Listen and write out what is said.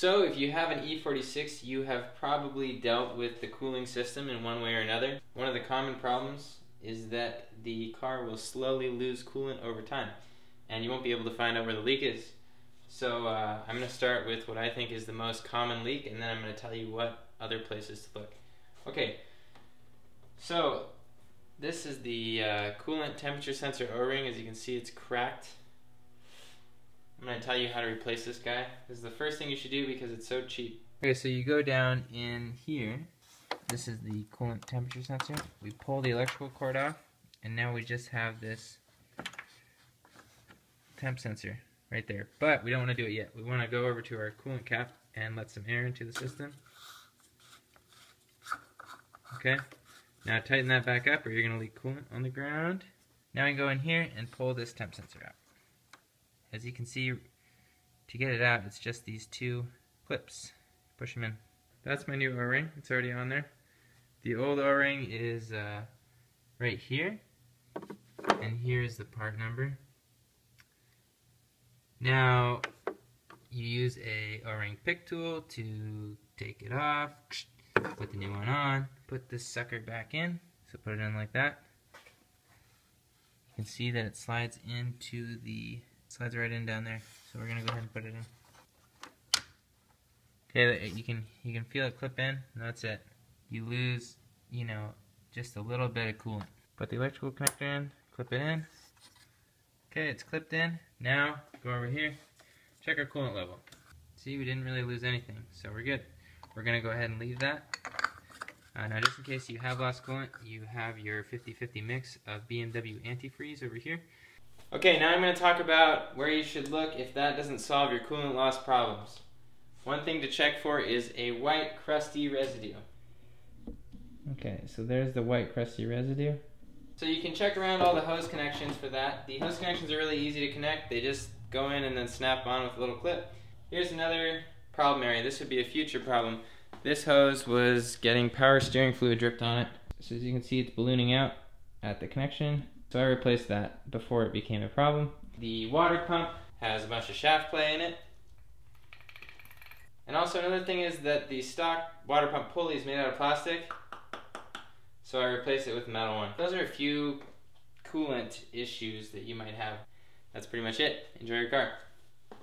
So if you have an E46, you have probably dealt with the cooling system in one way or another. One of the common problems is that the car will slowly lose coolant over time and you won't be able to find out where the leak is. So uh, I'm going to start with what I think is the most common leak and then I'm going to tell you what other places to look. Okay, so this is the uh, coolant temperature sensor O-ring. As you can see, it's cracked. I'm to tell you how to replace this guy. This is the first thing you should do because it's so cheap. Okay, so you go down in here. This is the coolant temperature sensor. We pull the electrical cord off, and now we just have this temp sensor right there. But we don't want to do it yet. We want to go over to our coolant cap and let some air into the system. Okay, now tighten that back up or you're going to leak coolant on the ground. Now we can go in here and pull this temp sensor out. As you can see, to get it out, it's just these two clips. Push them in. That's my new O-ring. It's already on there. The old O-ring is uh, right here. And here's the part number. Now, you use a O-ring pick tool to take it off, put the new one on, put this sucker back in. So put it in like that. You can see that it slides into the Slides right in down there. So we're gonna go ahead and put it in. Okay, you can you can feel it clip in, and that's it. You lose, you know, just a little bit of coolant. Put the electrical connector in, clip it in. Okay, it's clipped in. Now, go over here, check our coolant level. See, we didn't really lose anything, so we're good. We're gonna go ahead and leave that. Uh, now, just in case you have lost coolant, you have your 50-50 mix of BMW antifreeze over here. Okay, now I'm going to talk about where you should look if that doesn't solve your coolant loss problems. One thing to check for is a white crusty residue. Okay, so there's the white crusty residue. So you can check around all the hose connections for that. The hose connections are really easy to connect. They just go in and then snap on with a little clip. Here's another problem area. This would be a future problem. This hose was getting power steering fluid dripped on it. So as you can see, it's ballooning out at the connection. So I replaced that before it became a problem. The water pump has a bunch of shaft play in it. And also another thing is that the stock water pump pulley is made out of plastic. So I replaced it with a metal one. Those are a few coolant issues that you might have. That's pretty much it. Enjoy your car.